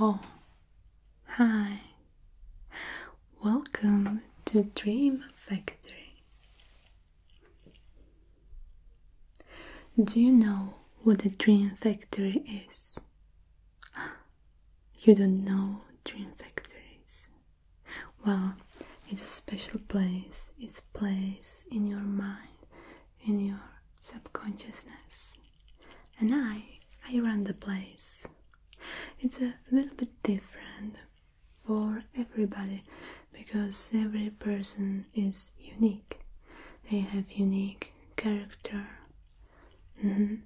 Oh, hi. Welcome to Dream Factory. Do you know what a Dream Factory is? You don't know Dream Factories. Well, it's a special place. It's a place in your mind, in your subconsciousness. And I, I run the place. It's a little bit different for everybody because every person is unique. They have unique character. Mm-hmm.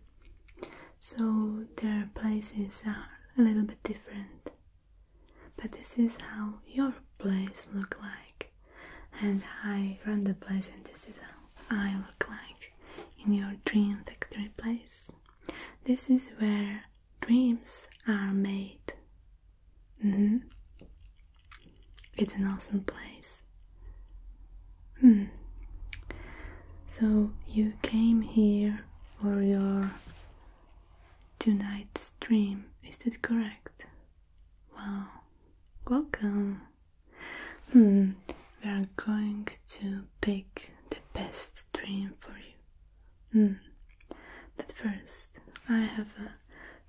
So their places are a little bit different. But this is how your place look like. And I run the place and this is how I look like in your dream factory place. This is where dreams are made. Mm-hmm. It's an awesome place. Hmm. So you came here for your tonight's dream, is that correct? Well, welcome. Hmm. We are going to pick the best dream for you. Hmm. But first, I have a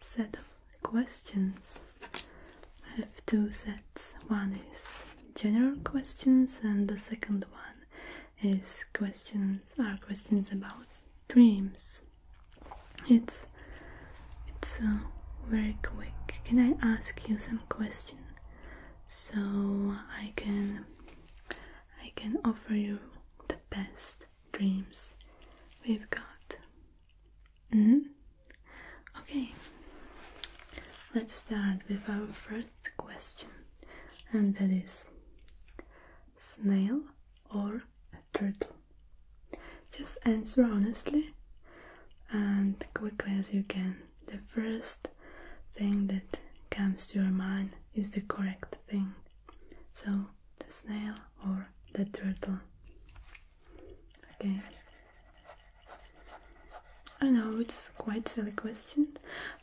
set of questions. I have two sets. One is general questions, and the second one is questions are questions about dreams. It's it's uh, very quick. Can I ask you some questions so I can I can offer you the best dreams we've got? Mm? Okay, let's start with our first question, and that is snail or a turtle? Just answer honestly and quickly as you can. The first thing that comes to your mind is the correct thing. So, the snail or the turtle. Okay. I know it's quite silly question,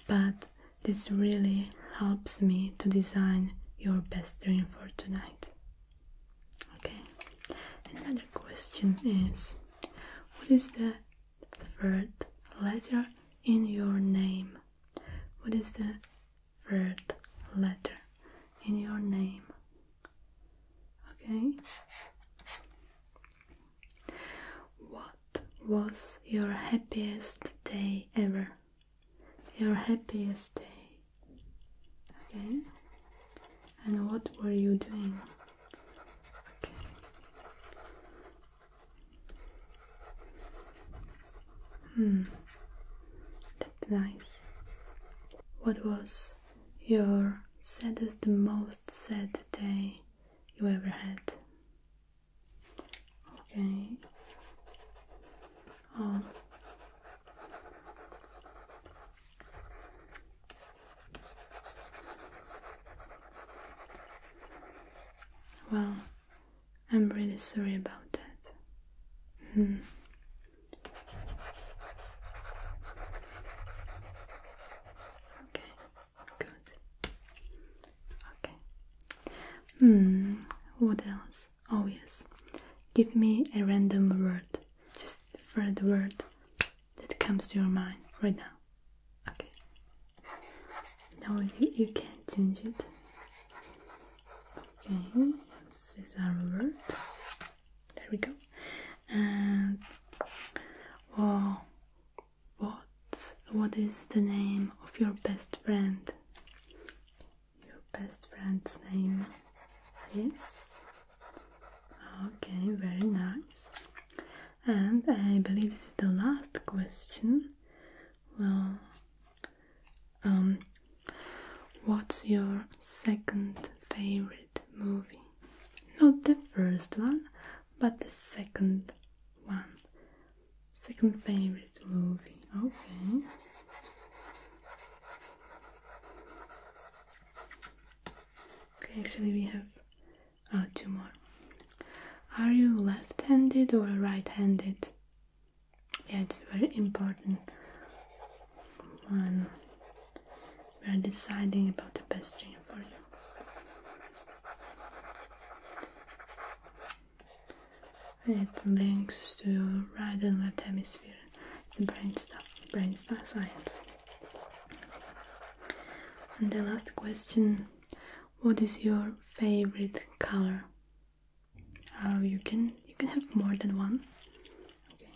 but this really helps me to design your best dream for tonight. Okay. Another question is what is the third letter in your name? What is the third letter in your name? Okay. What was your happiest day ever? Your happiest day. Okay. And what were you doing? Hmm. That's nice. What was your saddest, most sad day you ever had? Okay. Oh. Well, I'm really sorry about that. Hmm. Okay, good. Okay. Hmm, what else? Oh, yes. Give me a random word. Just the third word that comes to your mind right now. Okay. No, you, you can't change it. Okay, this is our word. There we go. And well, what what is the name of your best friend? Your name? Yes. Okay, very nice. And I believe this is the last question. Well, um, what's your second favorite movie? Not the first one, but the second one. Second favorite movie. Okay. Okay, actually, we have uh, two more. Are you left handed or right handed? Yeah, it's very important when we're deciding about the best dream for you. It links to right and left hemisphere. It's brain stuff, brain stuff science. And the last question What is your favorite color? Oh, you can you can have more than one. Okay.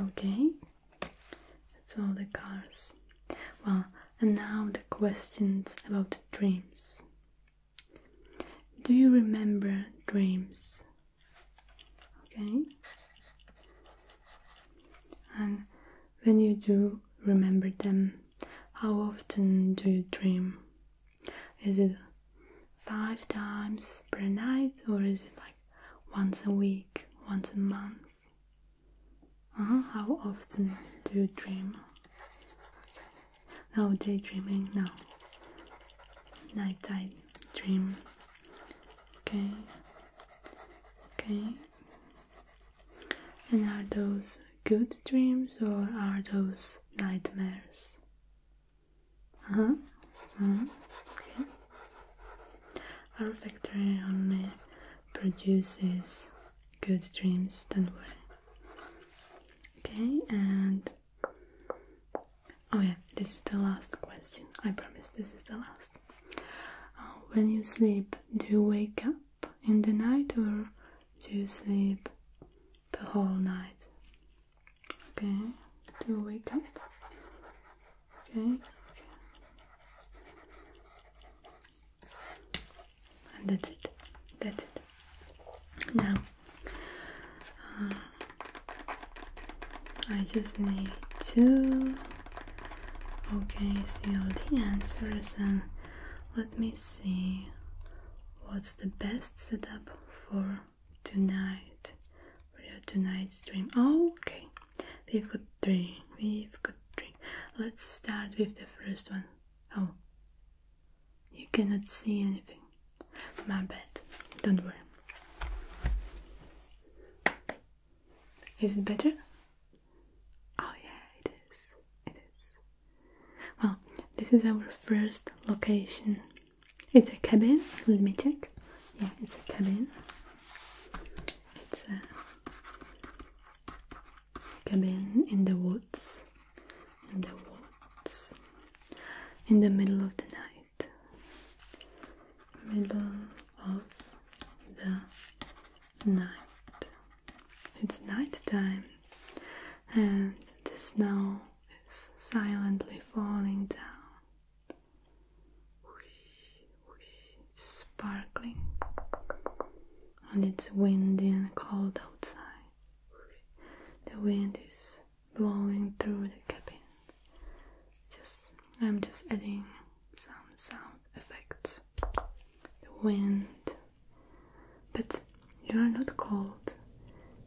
Okay, that's all the colors. Well, and now the questions about dreams. Do you remember dreams? Okay. And when you do remember them, how often do you dream? Is it five times per night or is it like once a week, once a month? Uh-huh. How often do you dream? No daydreaming, no. Nighttime dream. Okay. Okay. And are those good dreams or are those nightmares? Uh huh. Uh-huh. Okay. Our factory only produces good dreams, don't worry. Okay, and oh, yeah, this is the last question. I promise this is the last. Uh, when you sleep, do you wake up in the night or do you sleep the whole night? Okay, do you wake up? Okay, and that's it. That's it. Now, uh, I just need to okay see all the answers and let me see what's the best setup for tonight for your tonight's dream. Oh, okay, we've got three. We've got three. Let's start with the first one. Oh, you cannot see anything. My bad. Don't worry. Is it better? Oh, yeah, it is. It is. Well, this is our first location. It's a cabin. Let me check. Yeah, it's a cabin. It's a cabin in the woods. In the woods. In the middle of the night. Middle of the night. It's night time and the snow is silently falling down. Sparkling. And it's windy and cold outside. The wind is blowing through the cabin. Just I'm just adding some sound effects. The wind. But you're not cold.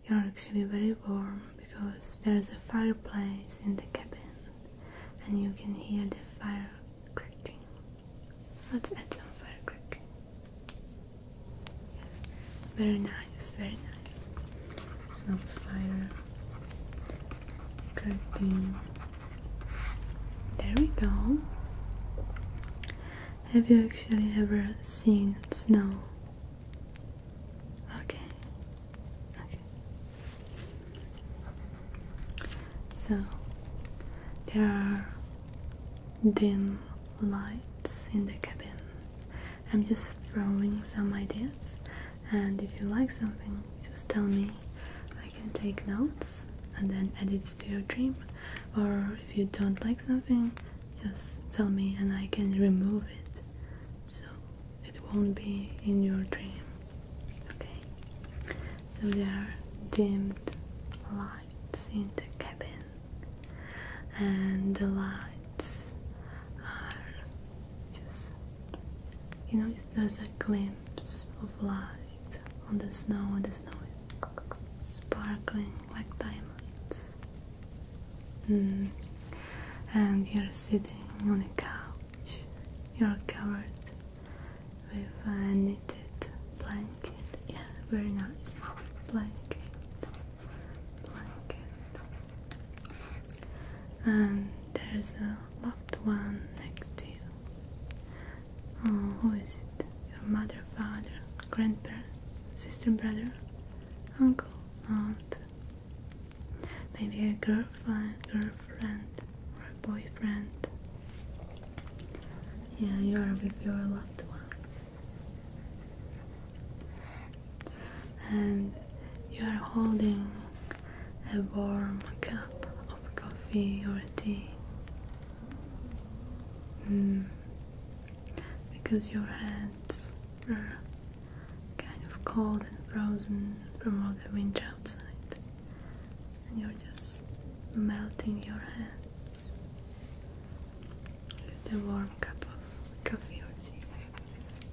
You're actually very warm because there's a fireplace in the cabin and you can hear the fire cracking. Let's add some fire cracking. Very nice, very nice. Some fire cracking. There we go. Have you actually ever seen snow? Okay. Okay. So there are dim lights in the cabin. I'm just throwing some ideas, and if you like something, just tell me. I can take notes and then add it to your dream. Or if you don't like something, just tell me and I can remove it so it won't be in your dream. Okay, so there are dimmed lights in the cabin, and the lights are just you know, there's a glimpse of light on the snow, and the snow is sparkling like diamonds. Mm. And you're sitting on a couch, you're covered with a knitted blanket. Yeah, very nice blanket. Blanket. and there's a loved one next to you. Oh, who is it? Your mother, father, grandparents, sister, brother, uncle, aunt, maybe a girlfriend, girlfriend, or a boyfriend. Yeah, you are with your loved ones, and you are holding a warm cup of coffee or tea. Mm. Because your hands are kind of cold and frozen from all the winter outside, and you're just melting your hands with a warm cup of coffee or tea.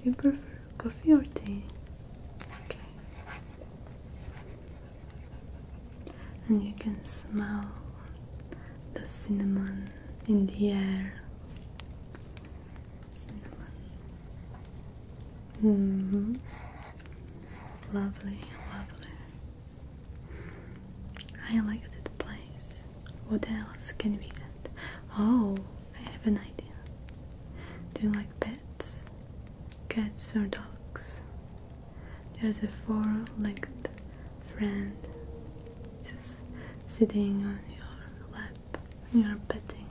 You prefer coffee or tea? Okay. And you can smell the cinnamon in the air. Cinnamon. hmm Lovely, lovely. I like that place. What else can we get? Oh, I have an idea. Do you like pets? Cats or dogs? There's a four-legged friend just sitting on your lap and you're petting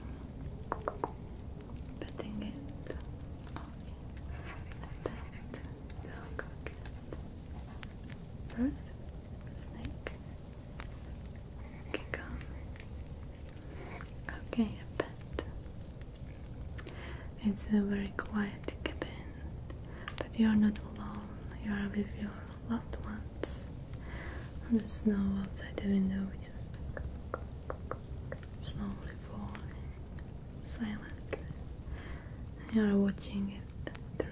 petting it. Okay. pet, dog cat. Bird? Snake? Come. Okay, a pet. It's a very quiet cabin, but you are not alone. You are with your loved ones. The snow outside the window is just slowly falling silently. And you are watching it through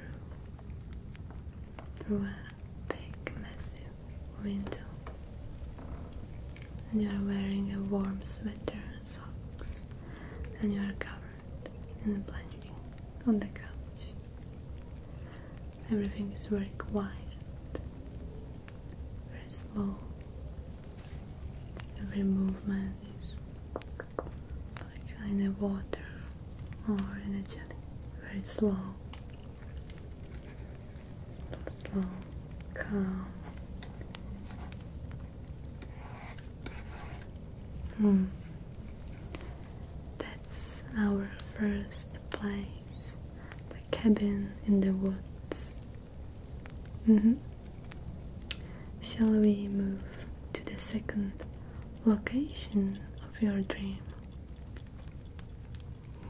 through a big massive window. And you are wearing a warm sweater and socks and you are covered in a blanket on the couch. Everything is very quiet, very slow. Every movement is like in the water or in a jelly, very slow, slow, calm. Hmm. That's our first place, the cabin in the woods. hmm Shall we move to the second location of your dream?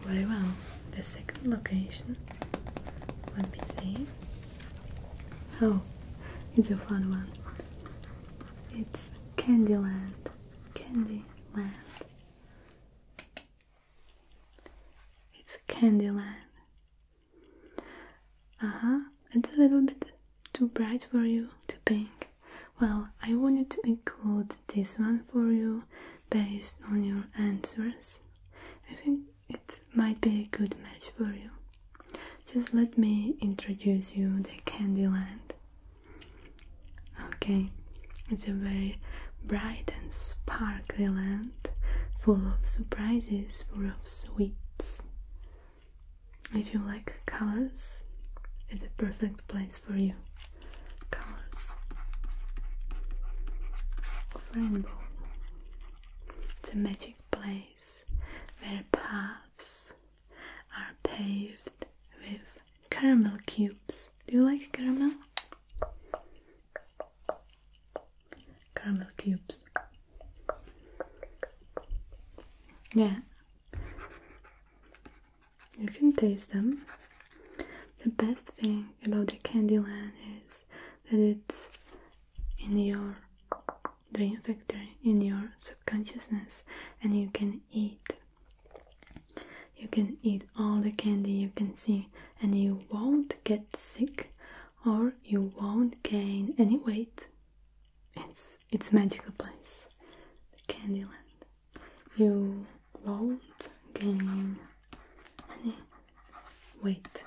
Very well. The second location. Let me see. Oh, it's a fun one. It's Candyland. Candyland. It's Candyland. Uh huh. It's a little bit too bright for you, too pink. Well, I wanted to include this one for you based on your answers. I think it might be a good match for you. Just let me introduce you the Candyland. Okay, it's a very bright and sparkly land full of surprises, full of sweets. If you like colors, it's a perfect place for you. Colors rainbow. It's a magic place where are paved with caramel cubes. Do you like caramel? Caramel cubes. Yeah. You can taste them. The best thing about the Candyland is that it's in your dream factory, in your subconsciousness, and you can eat. You can eat all the candy you can see, and you won't get sick or you won't gain any weight. It's it's magical place, the Candyland. You won't gain any weight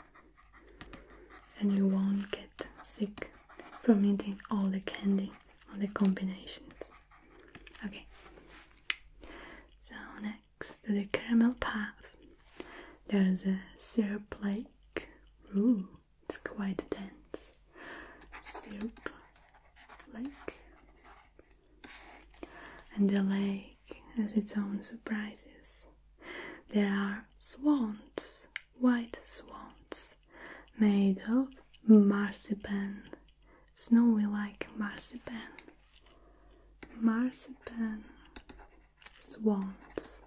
and you won't get sick from eating all the candy or the combinations. Okay, so next to the caramel path, there's a syrup lake. Ooh, it's quite dense. Syrup lake. And the lake has its own surprises. There are swans, white swans, made of marzipan, snowy like marzipan. Marzipan swans.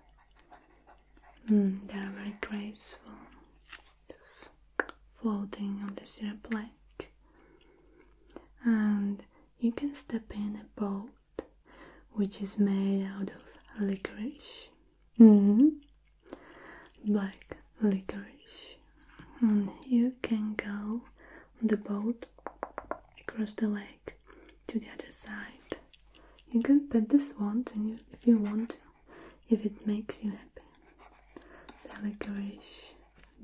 Mm, they are very graceful, just floating on the syrup lake. And you can step in a boat which is made out of licorice. Mm-hmm. Black licorice. And you can go on the boat across the lake to the other side. You can pet the swans and you, if you want to, if it makes you happy. Licorice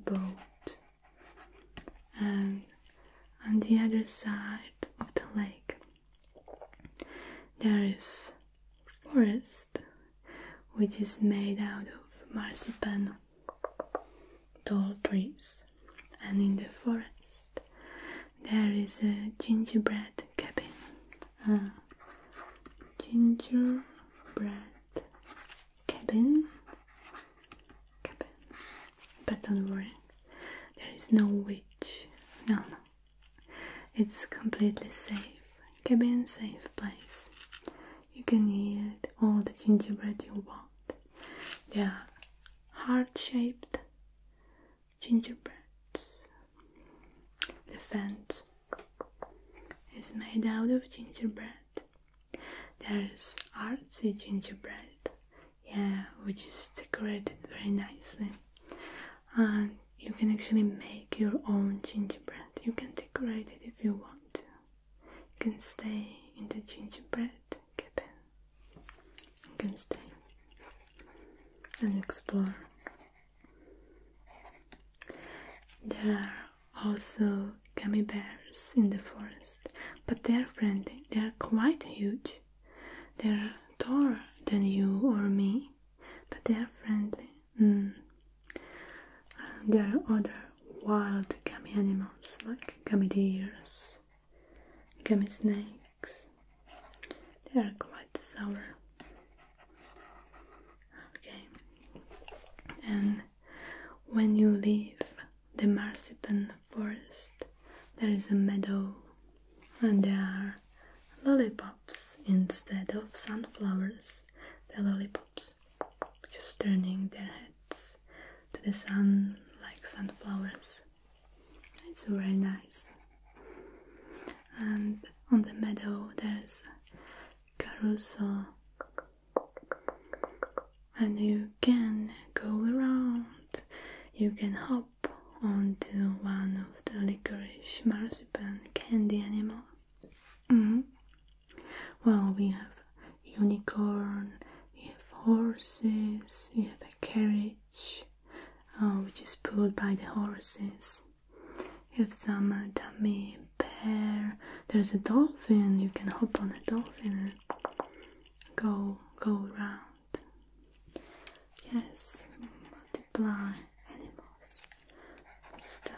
boat. And on the other side of the lake, there is forest which is made out of marzipan tall trees. And in the forest there is a gingerbread cabin. Gingerbread cabin don't worry. There is no witch. No no. It's completely safe. Cabin safe place. You can eat all the gingerbread you want. They are heart-shaped gingerbreads. The fence is made out of gingerbread. There's artsy gingerbread. Yeah which is decorated very nicely and you can actually make your own gingerbread. You can decorate it if you want to. You can stay in the gingerbread cabin. You can stay and explore. There are also gummy bears in the forest but they are friendly. They are quite huge. They're taller than you or me, but they are friendly. Mm. There are other wild gummy animals like gummy deers, gummy snakes. They are quite sour. Okay, and when you leave the marzipan forest, there is a meadow, and there are lollipops instead of sunflowers. The lollipops just turning their heads to the sun sunflowers. It's very nice. And on the meadow there's carousel and you can go around. You can hop onto one of the licorice marzipan candy animals. Mm-hmm. Well, we have unicorn, we have horses, we have a carriage, uh, which is pulled by the horses. You have some uh, dummy bear. There's a dolphin. You can hop on a dolphin and go go around. Yes, multiply animals stuff.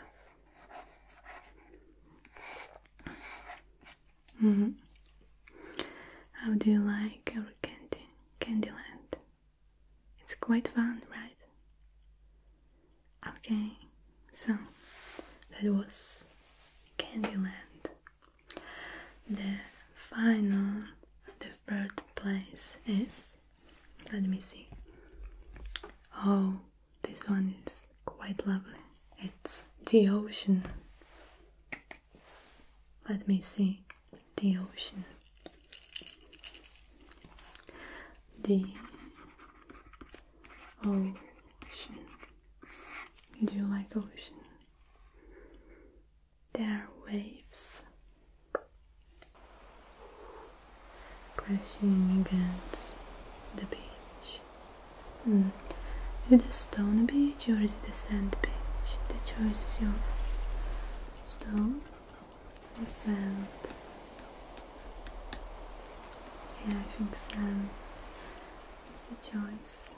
Mm-hmm. How do you like our candy, Candyland? It's quite fun, right? Okay, so that was Candyland. The final, the third place is. Let me see. Oh, this one is quite lovely. It's the ocean. Let me see the ocean. The ocean. You like ocean? There are waves crashing against the beach. Hmm. Is it a stone beach or is it a sand beach? The choice is yours. Stone or sand? Yeah, I think sand is the choice.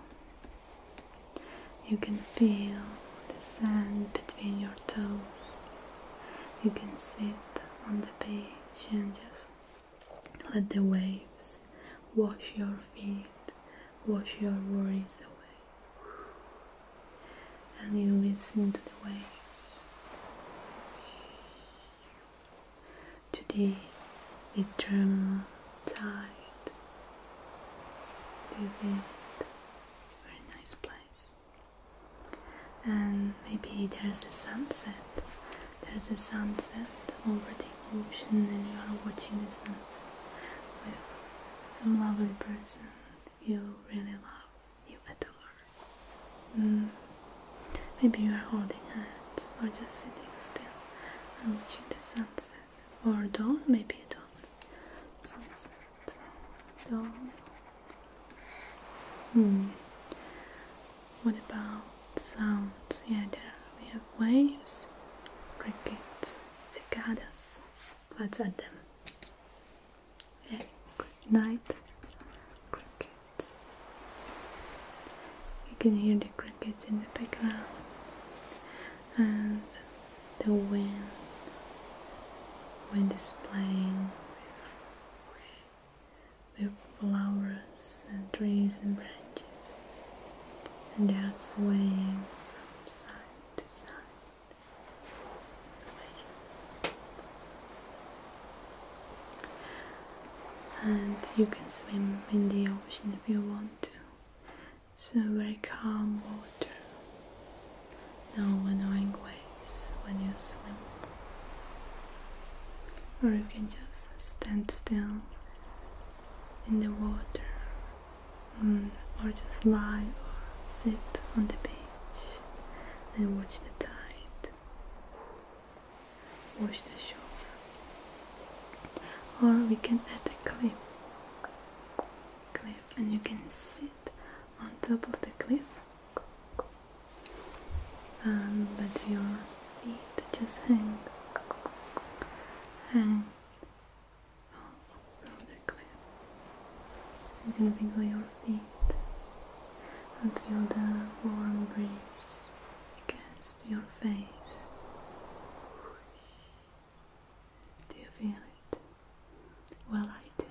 You can feel sand between your toes. You can sit on the beach and just let the waves wash your feet, wash your worries away. And you listen to the waves, to the eternal tide. Do you feel it? It's a very nice place. And maybe there's a sunset. There's a sunset over the ocean, and you are watching the sunset with some lovely person you really love, you adore. Mm. Maybe you are holding hands or just sitting still and watching the sunset. Or dawn, maybe dawn. Sunset. Dawn. Hmm. Sounds? Yeah, there we have waves, crickets, cicadas. Let's add them. Yeah, good night, crickets. You can hear the crickets in the background and the wind. Wind is playing with, with flowers and trees and branches and are swaying from side to side. Swaying. And you can swim in the ocean if you want to. It's a very calm water. No annoying waves when you swim. Or you can just stand still in the water mm, or just lie sit on the beach and watch the tide. Watch the shore. Or we can add a cliff. Cliff. And you can sit on top of the cliff. And let your feet just hang. Hang from the cliff. You can wiggle your feet and feel the warm breeze against your face. Do you feel it? Well, I do.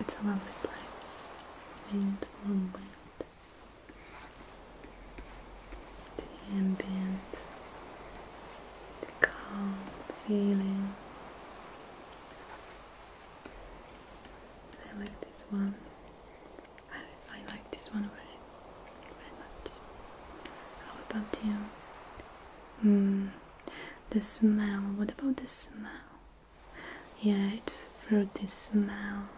It's a lovely place. Warm. The ambient, the calm feeling. I like this one. I, I like this one very, very much. How about you? Hmm. The smell. What about the smell? Yeah, it's fruity smell.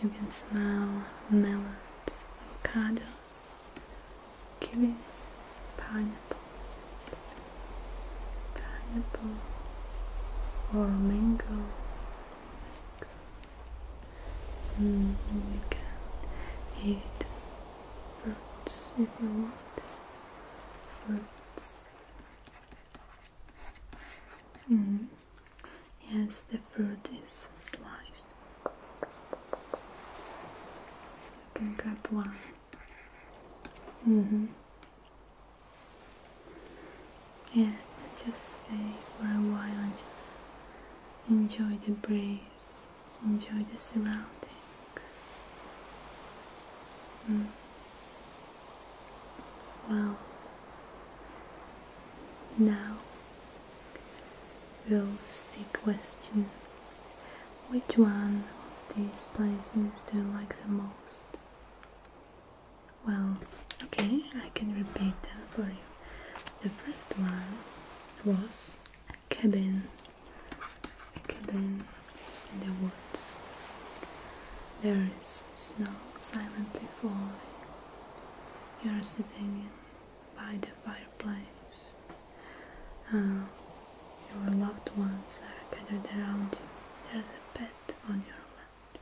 You can smell melons, avocados, kiwi, pineapple, pineapple, or mango. Mm, you can eat fruits if you want. Fruits. Mm. Yes, the fruit is sliced. You can grab one. Mm-hmm. Yeah, just stay for a while and just enjoy the breeze, enjoy the surroundings. Mm. Well, now goes the question which one of these places do you like the most? Well, okay, I can repeat them The first one was a cabin, a cabin in the woods. There is snow silently falling. You are sitting by the fireplace. Uh, your loved ones are gathered around you. There's a pet on your lap.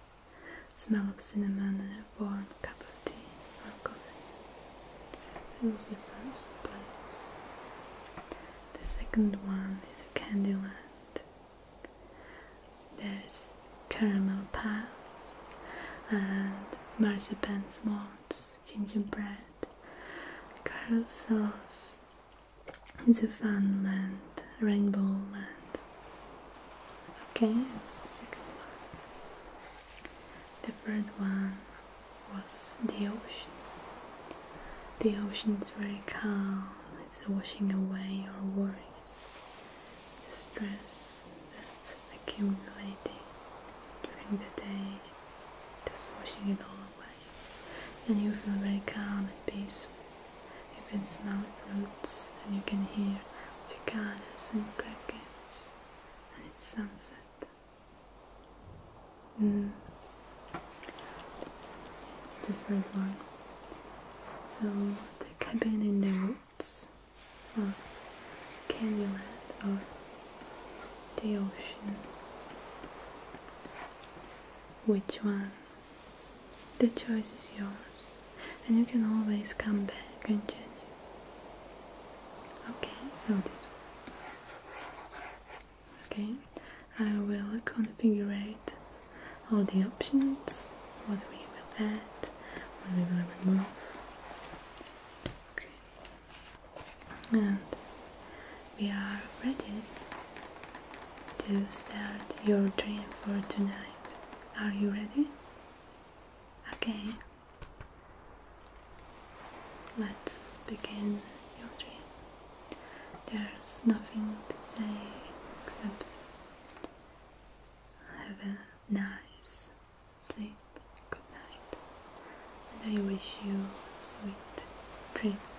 Smell of cinnamon and a warm cup of tea or coffee. Was the first place. The second one is a candy land. There's caramel pies and marzipan s'mores, gingerbread, carousels. It's a fun land, rainbow land. Okay, the second one. The third one was the ocean. The ocean is very calm, it's washing away your worries, the stress that's accumulating during the day, just washing it all away. And you feel very calm and peaceful. You can smell fruits and you can hear cicadas and crickets, and it's sunset. Mm. The third one. So the cabin in the woods, or Candyland, or the ocean. Which one? The choice is yours, and you can always come back and change it. Okay, so this one. Okay, I will configure all the options, what we will add, what we will remove. And we are ready to start your dream for tonight. Are you ready? Okay, let's begin your dream. There's nothing to say except have a nice sleep, good night, and I wish you sweet dreams.